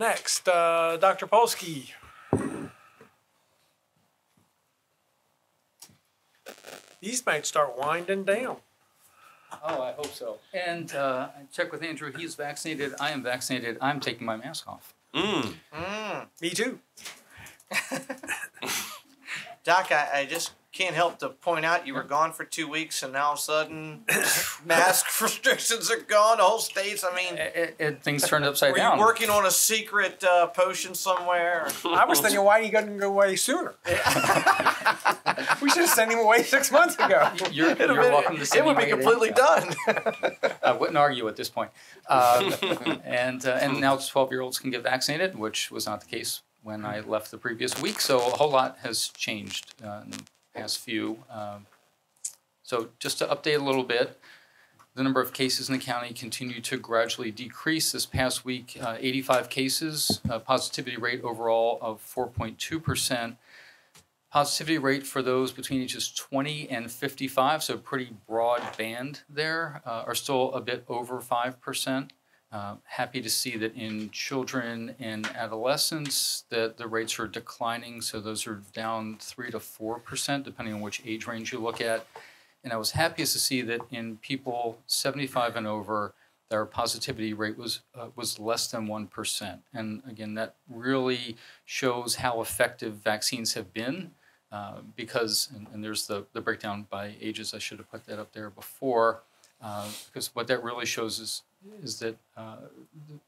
Next, uh, Dr. Polsky. These might start winding down. Oh, I hope so. And uh, I checked with Andrew. He's vaccinated. I am vaccinated. I'm taking my mask off. Mm. Mm. Me too. Doc, I, I just can't help to point out you were gone for two weeks and now all of a sudden mask restrictions are gone. The whole states, I mean, It, it, it- things turned upside were down. you working on a secret uh, potion somewhere? I was thinking, why you couldn't go away sooner? we should have sent him away six months ago. You're, It'd you're been- welcome to send it would be completely done. I wouldn't argue at this point. Um, and uh, and now 12 year olds can get vaccinated, which was not the case when I left the previous week. So a whole lot has changed uh, in the past few. Um, so just to update a little bit, the number of cases in the county continue to gradually decrease. This past week, uh, 85 cases, a positivity rate overall of 4.2 percent. Positivity rate for those between ages 20 and 55, so pretty broad band there, uh, are still a bit over 5%. Uh, happy to see that in children and adolescents that the rates are declining, so those are down 3 to 4%, depending on which age range you look at. And I was happiest to see that in people 75 and over, their positivity rate was uh, was less than one percent. And again, that really shows how effective vaccines have been, uh, because and, and there's the the breakdown by ages. I should have put that up there before, uh, because what that really shows is is that uh,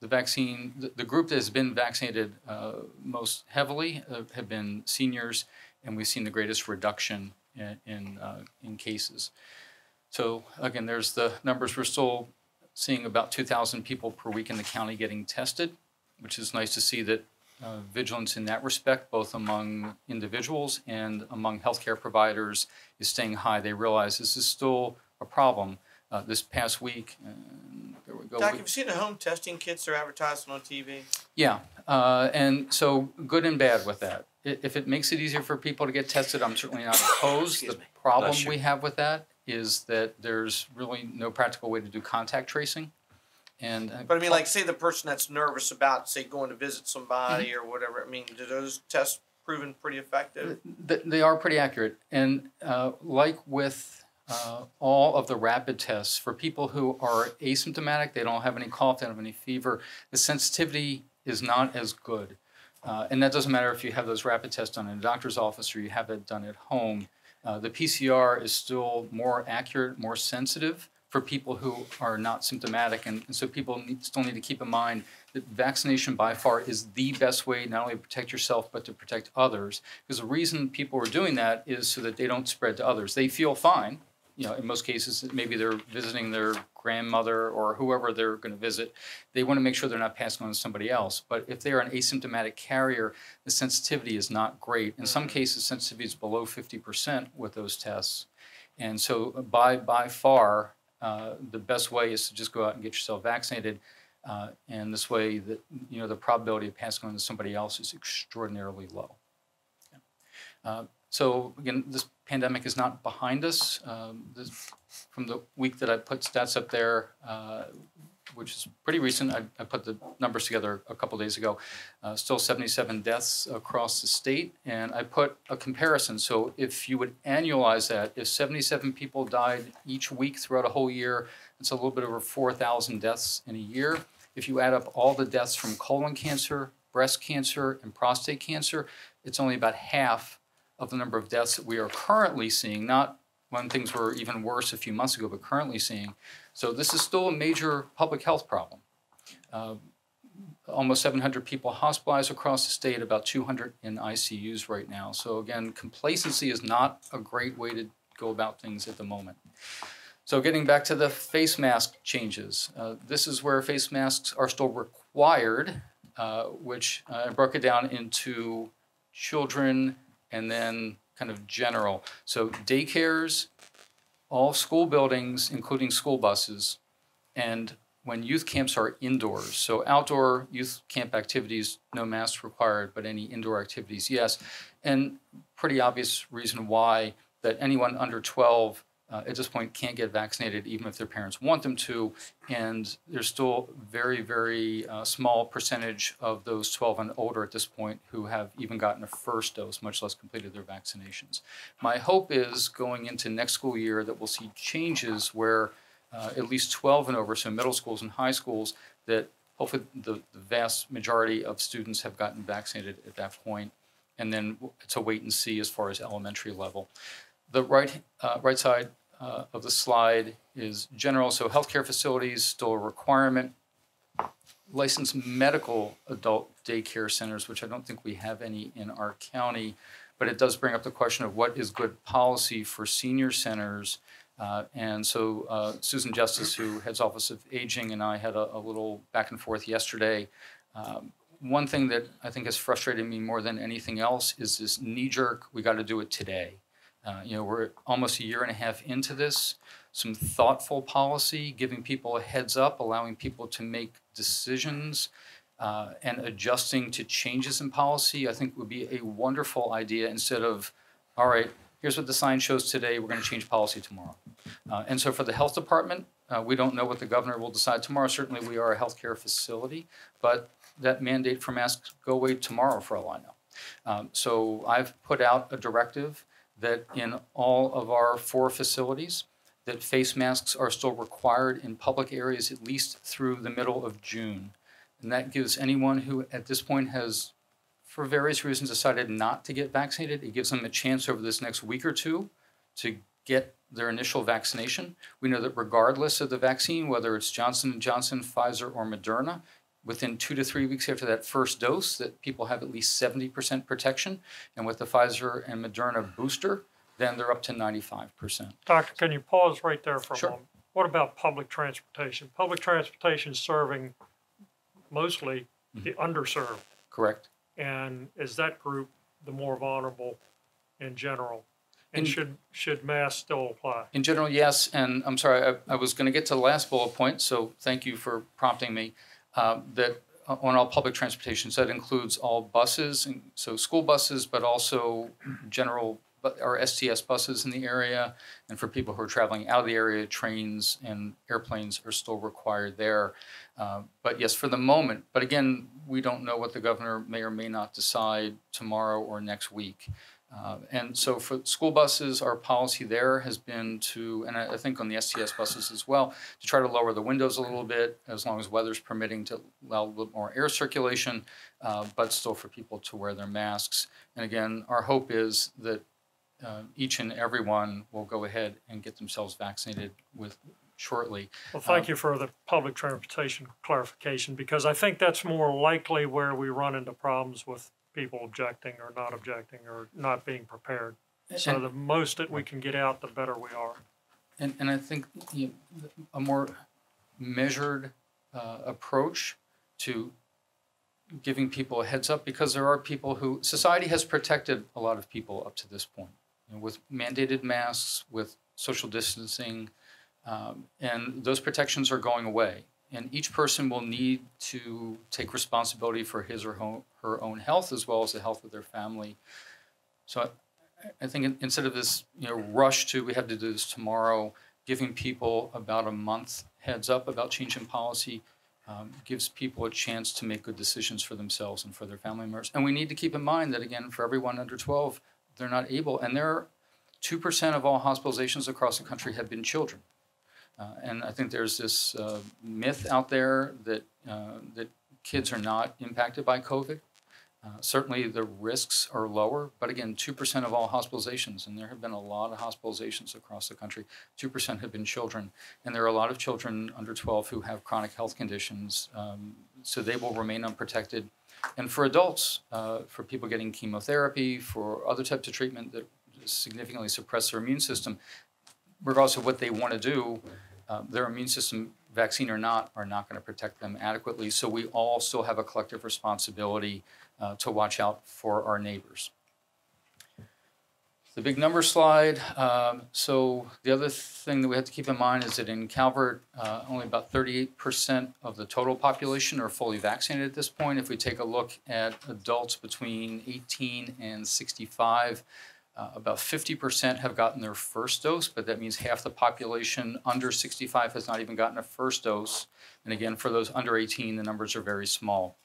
the- vaccine, the, group that has been vaccinated uh, most heavily uh, have been seniors, and we've seen the greatest reduction in in, uh, in cases. So again, there's the numbers. We're still seeing about 2,000 people per week in the county getting tested, which is nice to see that uh, vigilance in that respect, both among individuals and among healthcare providers, is staying high. They realize this is still a problem. Uh, this past week, there we go. Doc, we- have you seen the home testing kits they're advertising on TV? yeah, uh, and so good and bad with that. If it makes it easier for people to get tested, I'm certainly not opposed. The me. problem we have with that is that there's really no practical way to do contact tracing. And uh, But I mean, like, say the person that's nervous about, say, going to visit somebody Mm-hmm. or whatever. I mean, do those tests proven pretty effective? they are pretty accurate. And uh, like with uh, all of the rapid tests, for people who are asymptomatic, they don't have any cough, they don't have any fever, the sensitivity is not as good. Uh, and that doesn't matter if you have those rapid tests done in a doctor's office or you have it done at home. Uh, the PCR is still more accurate, more sensitive for people who are not symptomatic. And, and so people need, still need to keep in mind that vaccination by far is the best way not only to protect yourself but to protect others. Because the reason people are doing that is so that they don't spread to others. They feel fine. You know, in most cases, maybe they're visiting their grandmother or whoever they're going to visit. They want to make sure they're not passing on to somebody else. But if they are an asymptomatic carrier, the sensitivity is not great. In some cases, sensitivity is below 50% with those tests. And so, by, by far, uh, the best way is to just go out and get yourself vaccinated. Uh, and this way, that you know, the probability of passing on to somebody else is extraordinarily low. Uh, so again, this pandemic is not behind us. Um, this, from the week that I put stats up there, uh, which is pretty recent, I, I put the numbers together a couple days ago. Uh, still 77 deaths across the state, and I put a comparison. So if you would annualize that, if 77 people died each week throughout a whole year, it's a little bit over 4,000 deaths in a year. If you add up all the deaths from colon cancer, breast cancer, and prostate cancer, it's only about half of the number of deaths that we are currently seeing, not when things were even worse a few months ago, but currently seeing. So this is still a major public health problem. Uh, almost 700 people hospitalized across the state, about 200 in ICUs right now. So again, complacency is not a great way to go about things at the moment. So getting back to the face mask changes, uh, this is where face masks are still required, uh, which uh, I broke it down into children and then kind of general. So daycares, all school buildings, including school buses, and when youth camps are indoors. So outdoor youth camp activities, no masks required, but any indoor activities, yes. And pretty obvious reason why that anyone under 12 uh, at this point can't get vaccinated even if their parents want them to. And there's still very, very uh, small percentage of those 12 and older at this point who have even gotten a first dose, much less completed their vaccinations. My hope is going into next school year that we'll see changes where uh, at least 12 and over, so middle schools and high schools, that hopefully the, the vast majority of students have gotten vaccinated at that point, and then it's a wait and see as far as elementary level. The right, uh, right side uh, of the slide is general, so healthcare facilities still a requirement. Licensed medical adult daycare centers, which I don't think we have any in our county, but it does bring up the question of what is good policy for senior centers. Uh, and so uh, Susan Justice, who heads Office of Aging, and I had a, a little back and forth yesterday. Um, one thing that I think has frustrated me more than anything else is this knee jerk, we got to do it today. Uh, you know, we're almost a year and a half into this. Some thoughtful policy, giving people a heads up, allowing people to make decisions, uh, and adjusting to changes in policy, I think would be a wonderful idea instead of, all right, here's what the sign shows today, we're going to change policy tomorrow. Uh, and so for the health department, uh, we don't know what the governor will decide tomorrow. Certainly, we are a healthcare facility, but that mandate for masks go away tomorrow for all I know. Um, so I've put out a directive that in all of our four facilities, that face masks are still required in public areas at least through the middle of June. And that gives anyone who at this point has, for various reasons, decided not to get vaccinated, it gives them a chance over this next week or two to get their initial vaccination. We know that regardless of the vaccine, whether it's Johnson & Johnson, Pfizer, or Moderna, within two to three weeks after that first dose that people have at least 70% protection. And with the Pfizer and Moderna booster, then they're up to 95%. Doctor, can you pause right there for a moment? What about public transportation? Public transportation serving mostly the mm-hmm. underserved. Correct? And is that group the more vulnerable in general? And In- should, should masks still apply? In general, yes. And I'm sorry, I, I was going to get to the last bullet point, so thank you for prompting me. Uh, that uh, on all public transportation, so that includes all buses, and so school buses, but also general or STS buses in the area. And for people who are traveling out of the area, trains and airplanes are still required there. Uh, but yes, for the moment. But again, we don't know what the governor may or may not decide tomorrow or next week. Uh, and so for school buses, our policy there has been to, and I, I think on the STS buses as well, to try to lower the windows a little bit as long as weather's permitting to allow a little more air circulation, uh, but still for people to wear their masks. And again, our hope is that uh, each and everyone will go ahead and get themselves vaccinated with shortly. Well, thank Um, you for the public transportation clarification, because I think that's more likely where we run into problems with people objecting or not objecting or not being prepared. So And- the most that we can get out, the better we are. And, and I think you know, a more measured uh, approach to giving people a heads up because there are people who society has protected a lot of people up to this point you know, with mandated masks, with social distancing, um, and those protections are going away. And each person will need to take responsibility for his or her own health as well as the health of their family. So I, I think instead of this, you know, rush to we have to do this tomorrow, giving people about a month heads up about changing policy um, gives people a chance to make good decisions for themselves and for their family members. And we need to keep in mind that again, for everyone under 12, they're not able, and there, two percent of all hospitalizations across the country have been children. Uh, and I think there's this uh, myth out there that uh, that kids are not impacted by COVID. Uh, certainly, the risks are lower, but again, two percent of all hospitalizations, and there have been a lot of hospitalizations across the country. Two percent have been children, and there are a lot of children under 12 who have chronic health conditions, um, so they will remain unprotected. And for adults, uh, for people getting chemotherapy, for other types of treatment that significantly suppress their immune system, regardless of what they want to do, uh, their immune system, vaccine or not, are not going to protect them adequately. So we all still have a collective responsibility uh, to watch out for our neighbors. The big number slide. Um, so the other thing that we have to keep in mind is that in Calvert, uh, only about 38% of the total population are fully vaccinated at this point. If we take a look at adults between 18 and 65, Uh, about 50% have gotten their first dose, but that means half the population under 65 has not even gotten a first dose. And again, for those under 18, the numbers are very small.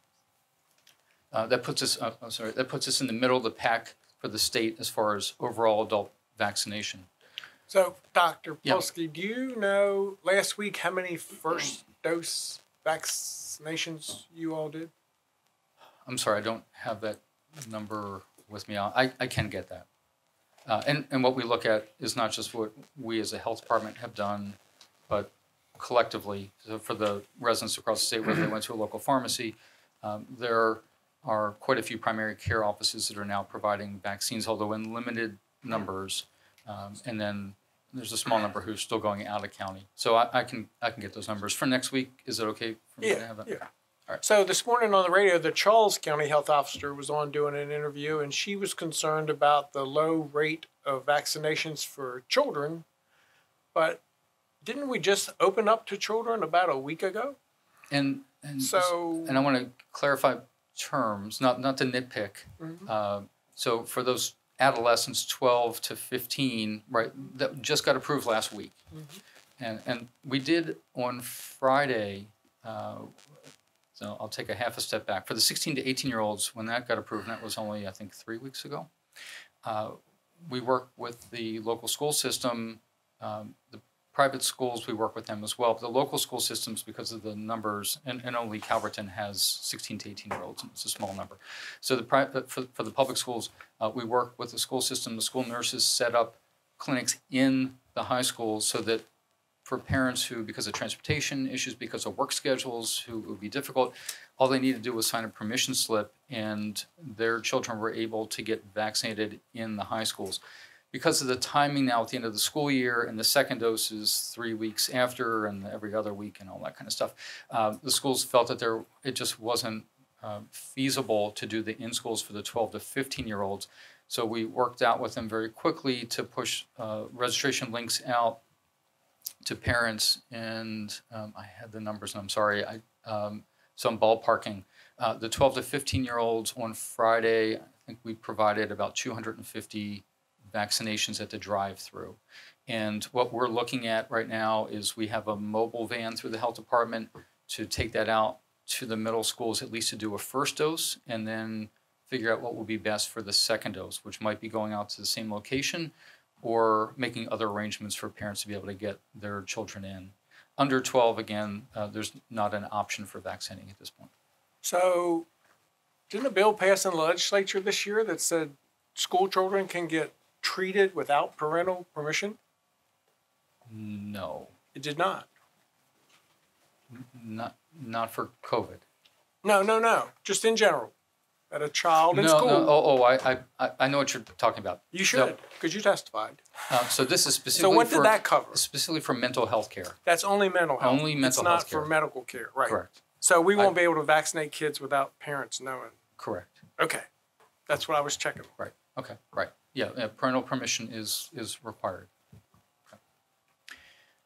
Uh, that puts us, uh, I'm sorry, that puts us in the middle of the pack for the state as far as overall adult vaccination. So, Dr. Polsky, do you know last week how many first dose vaccinations you all did? I'm sorry, I don't have that number with me. I, I can get that. Uh, and, and what we look at is not just what we as a health department have done, but collectively, so for the residents across the state, whether they went to a local pharmacy, um, there are quite a few primary care offices that are now providing vaccines, although in limited numbers. Um, and then there's a small number who's still going out of county. So I, I can I can get those numbers for next week. Is it okay for me to Yeah, have that? yeah. Right. So this morning on the radio, the Charles County Health Officer was on doing an interview, and she was concerned about the low rate of vaccinations for children. But didn't we just open up to children about a week ago? And and So and I want to clarify terms, not not to nitpick. Mhm. Uh, so for those adolescents, 12 to 15, right, that just got approved last week, and and we did on Friday. Uh, so I'll take a half a step back. For the 16 to 18 year olds, when that got approved, and that was only I think three weeks ago. Uh, we work with the local school system. Um, the private schools, we work with them as well. But the local school systems, because of the numbers, and, and only Calverton has 16 to 18 year olds, and it's a small number. So the private for, for the public schools, uh, we work with the school system. The school nurses set up clinics in the high schools so that for parents who, because of transportation issues, because of work schedules, who would be difficult, all they needed to do was sign a permission slip, and their children were able to get vaccinated in the high schools because of the timing now at the end of the school year and the second dose is three weeks after and every other week and all that kind of stuff, uh, the schools felt that there it just wasn't uh, feasible to do the in schools for the 12 to 15 year olds. So we worked out with them very quickly to push uh, registration links out to parents, and um, I had the numbers, and I'm sorry, I um, some ballparking. Uh, the 12 to 15 year olds on Friday, I think we provided about 250 vaccinations at the drive-through. And what we're looking at right now is we have a mobile van through the health department to take that out to the middle schools at least to do a first dose and then figure out what will be best for the second dose, which might be going out to the same location or making other arrangements for parents to be able to get their children in. Under 12, again, uh, there's not an option for vaccinating at this point. So, didn't a bill pass in the legislature this year that said school children can get treated without parental permission? No, It did not. not not for COVID. No, no, no. Just in general, that a child in no, school. no. Oh, oh, I, I, I know what you're talking about. You should, because you testified. Uh, so this is specifically. So what for did that cover? specifically for mental health care. That's only mental health. Only mental it's not for medical care, right? Correct. So we won't be able to vaccinate kids without parents knowing. Correct. Okay, that's what I was checking. Right. Okay. Right. Yeah. yeah parental permission is is required.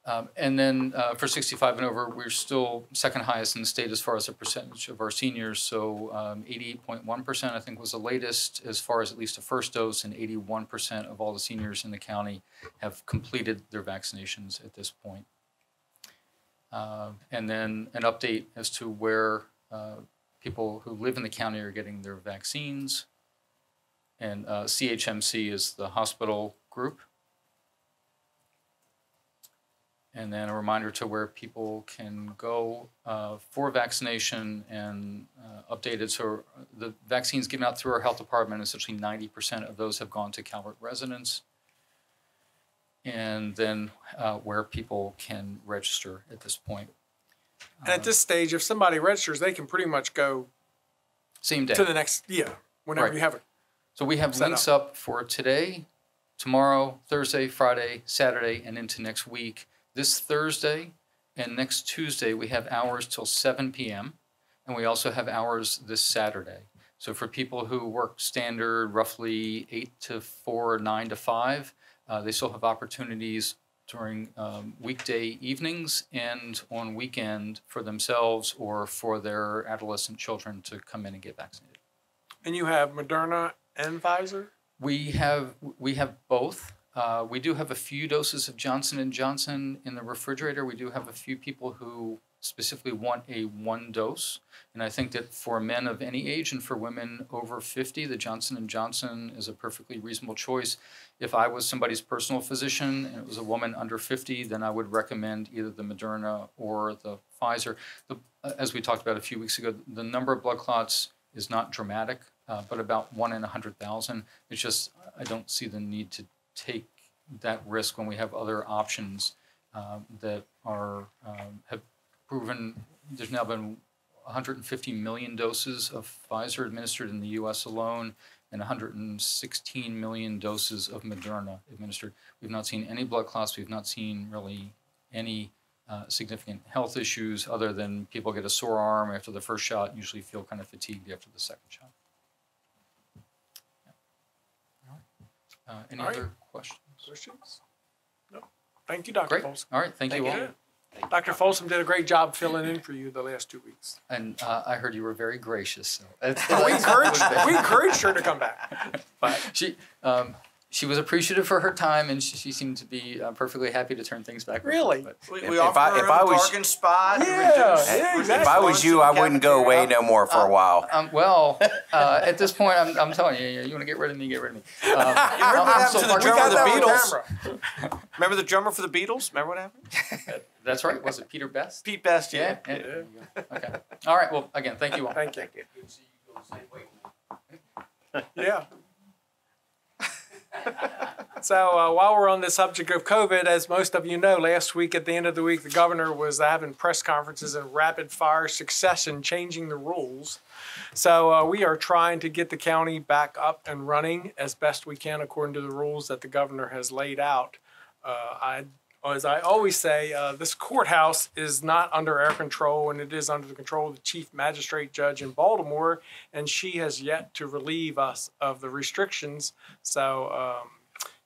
Um, and then uh, for 65 and over, we're still second highest in the state as far as the percentage of our seniors. So um, 88.1% I think was the latest as far as at least a first dose, and 81% of all the seniors in the county have completed their vaccinations at this point. Uh, and then an update as to where uh, people who live in the county are getting their vaccines. And uh, CHMC is the hospital group. And then a reminder to where people can go uh, for vaccination and uh, updated. So the vaccines given out through our health department, essentially 90% of those have gone to Calvert residents. And then uh, where people can register at this point. And at this stage, if somebody registers, they can pretty much go Same day. to the next yeah, whenever Right. you have it. So we have links up for today, tomorrow, Thursday, Friday, Saturday, and into next week. This Thursday and next Tuesday, we have hours till 7 p.m. And we also have hours this Saturday. So for people who work standard, roughly 8 to 4, 9 to 5, uh, they still have opportunities during um, weekday evenings and on weekend for themselves or for their adolescent children to come in and get vaccinated. And you have Moderna and Pfizer. We have we have both. Uh, we do have a few doses of Johnson and Johnson in the refrigerator. We do have a few people who specifically want a one dose, and I think that for men of any age and for women over 50, the Johnson and Johnson is a perfectly reasonable choice. If I was somebody's personal physician and it was a woman under 50, then I would recommend either the Moderna or the Pfizer. The, as we talked about a few weeks ago, the number of blood clots is not dramatic, uh, but about one in a hundred thousand. It's just I don't see the need to take that risk when we have other options um, that are um, have proven. There's now been 150 million doses of Pfizer administered in the U.S. alone, and 116 million doses of Moderna administered. We've not seen any blood clots. We've not seen really any uh, significant health issues other than people get a sore arm after the first shot, usually feel kind of fatigued after the second shot. Yeah. All right. Uh, any All right. other questions? Questions? No. Thank you, Dr. Great. Folsom. All right. Thank, Thank you all. you. Dr. Folsom did a great job filling in for you the last two weeks. And uh, I heard you were very gracious. So we that's encouraged we encouraged her to come back. But she um, she was appreciative for her time, and she, she seemed to be uh, perfectly happy to turn things back. and Really? but- We, If- we if offer I- her if I a was- bargain spot. Yeah, reduced- yeah, exactly. If I was you, in I wouldn't go away no more for a while. Um, well, uh, at this point, I'm, I'm telling you, you want to get rid of me, get rid of me. Um, You remember what I'm so to the far- drummer of the Beatles? Remember the drummer for the Beatles? Remember what happened? That's right. Was it Peter Best? Pete Best. Yeah. yeah. there you go. Okay. All right. Well, again, thank you all. Thank you. Yeah. So uh, while we're on the subject of COVID, as most of you know, last week at the end of the week, the governor was having press conferences in rapid fire succession, changing the rules. So uh, we are trying to get the county back up and running as best we can according to the rules that the governor has laid out. Uh, I, as I always say, uh, this courthouse is not under our control, and it is under the control of the chief magistrate judge in Baltimore, and she has yet to relieve us of the restrictions. So um,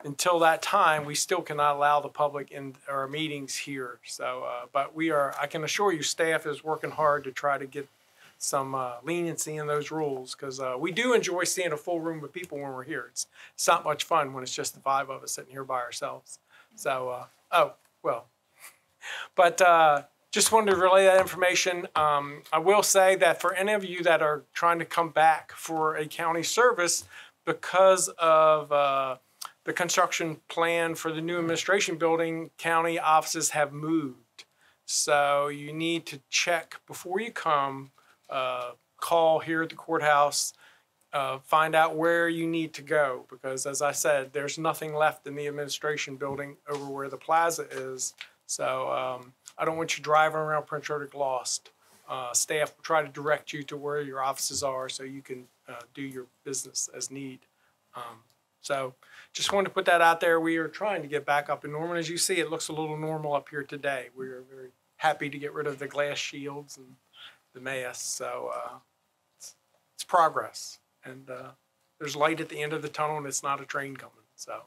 until that time, we still cannot allow the public in our meetings here. So, uh, but we are, I can assure you, staff is working hard to try to get some uh, leniency in those rules because uh, we do enjoy seeing a full room of people when we're here. It's, it's not much fun when it's just the five of us sitting here by ourselves. So, uh, oh, well. But uh, just wanted to relay that information. Um, I will say that for any of you that are trying to come back for a county service because of uh, the construction plan for the new administration building, county offices have moved. So you need to check before you come, uh, call here at the courthouse, uh, find out where you need to go because, as I said, there's nothing left in the administration building over where the plaza is. So um, I don't want you driving around Prince Rudolph lost. Uh, staff will try to direct you to where your offices are so you can uh, do your business as need. Um, so just wanted to put that out there. We are trying to get back up and normal. As you see, it looks a little normal up here today. We are very happy to get rid of the glass shields and the masks. So uh, it's, it's progress. And uh, there's light at the end of the tunnel and it's not a train coming. So